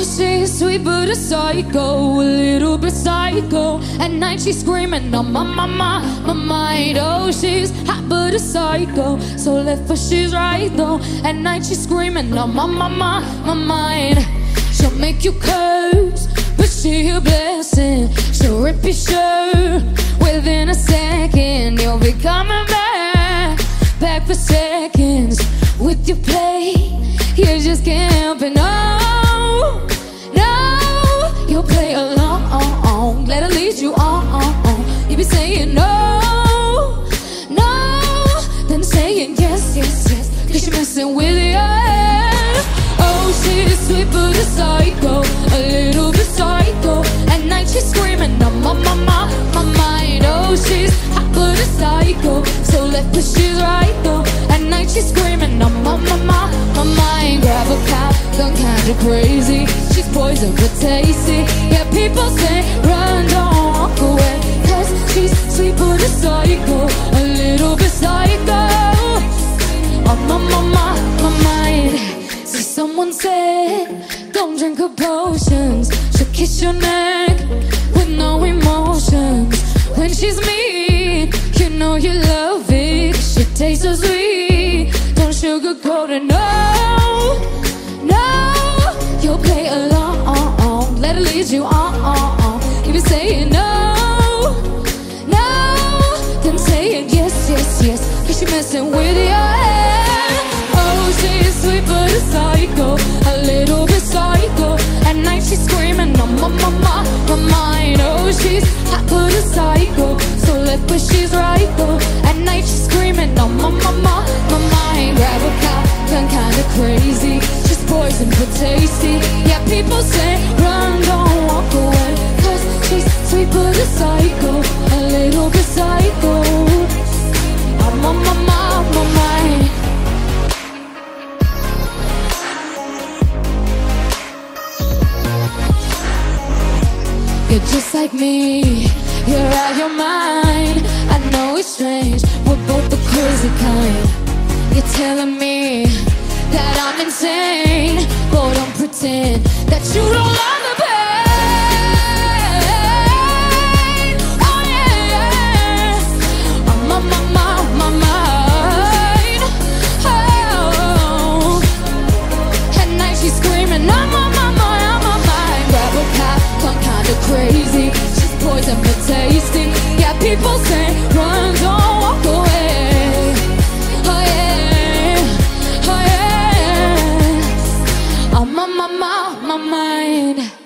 Oh, she's sweet but a psycho, a little bit psycho. At night she's screaming on my, my, my, my mind. Oh, she's hot but a psycho, so left but she's right though. At night she's screaming oh, on my, my, my, my mind. She'll make you curse, but she a blessing. She'll rip your shirt within a second. You'll be coming back, back for seconds with your play. Yes, yes. Cause you're messing with you. Oh, she's sweet but a psycho, a little bit psycho. At night she's screaming on my, my, my, my mind. Oh, she's hot but a psycho, so left but she's right though. At night she's screaming on my, my, my, my mind. Grab a cop, gone kinda crazy. She's poison but tasty. Yeah, don't drink her potions. She'll kiss your neck with no emotions. When she's mean, you know you love it. She tastes so sweet. Don't sugarcoat it, no, no. You'll play along. Let her lead you on. If You saying no, no. Then saying yes, yes, yes. Cause she messing with you. You're just like me, you're out your mind. I know it's strange, we're both the crazy kind. You're telling me that I'm insane, but don't pretend that you don't love my, my mind.